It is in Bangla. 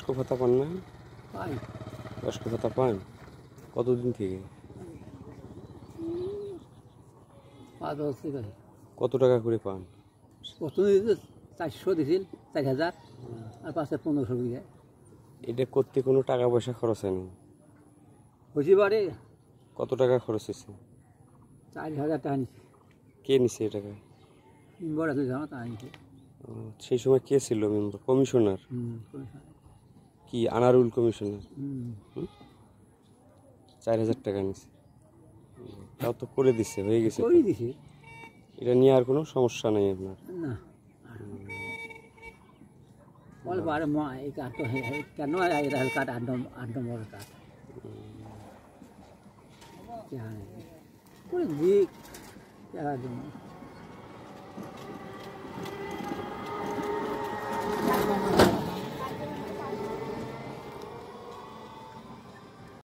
ভাতা পান না? বয়স্ক ভাতা পান? কতদিন থেকে? কত টাকা করে পান? প্রথমে চারশো দিছিল চার হাজার আর পাঁচটা পনেরোশো বিঘা। এটা করতে কোনো টাকা পয়সা খরচ হয়নি? হয়েছে বারে। কত টাকা খরচ হয়েছে? চার হাজার টাকা নিচ্ছে কে নিছে এই টাকা? বড় আছে জানো তা ও, সেই সময় কে ছিল মেম্বার? কমিশনার? সময়। কি আনারুল কমিশনার চার হাজার টাকা নিছে। তাও তো করে দিছে হয়ে গেছে। দিছে। এটা নিয়ে আর কোনো সমস্যা নেই আপনার। না কেন আট নম্বর আট নম্বর করে দিক